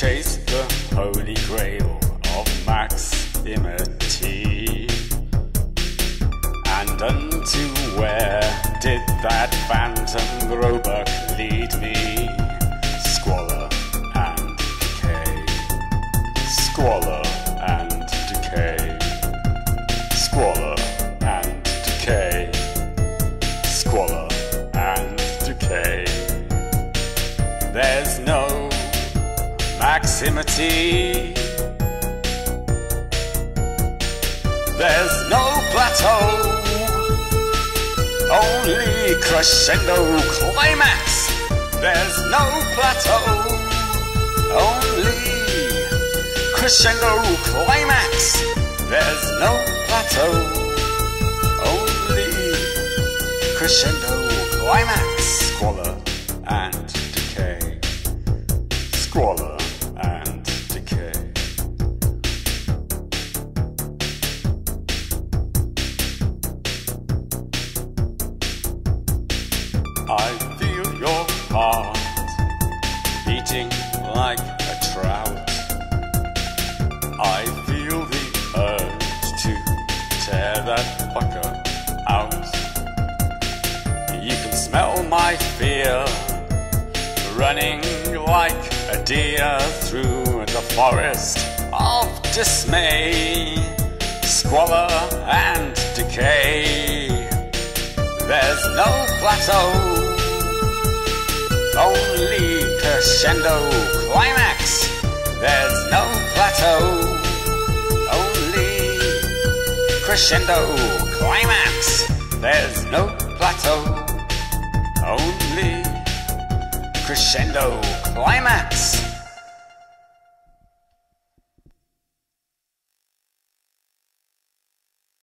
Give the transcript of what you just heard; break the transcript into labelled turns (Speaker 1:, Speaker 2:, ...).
Speaker 1: chase the holy grail of maximity. And unto where did that phantom roebuck lead me? Squalor and decay. Squalor. Maximity. There's no plateau. Only crescendo climax. There's no plateau. Only crescendo climax. There's no plateau. Only crescendo climax. Squalor and decay. Squalor I feel your heart beating like a trout. I feel the urge to tear that fucker out. You can smell my fear running like a deer through the forest of dismay, squalor and decay. There's no plateau, crescendo climax. There's no plateau, only crescendo climax. There's no plateau, only crescendo climax.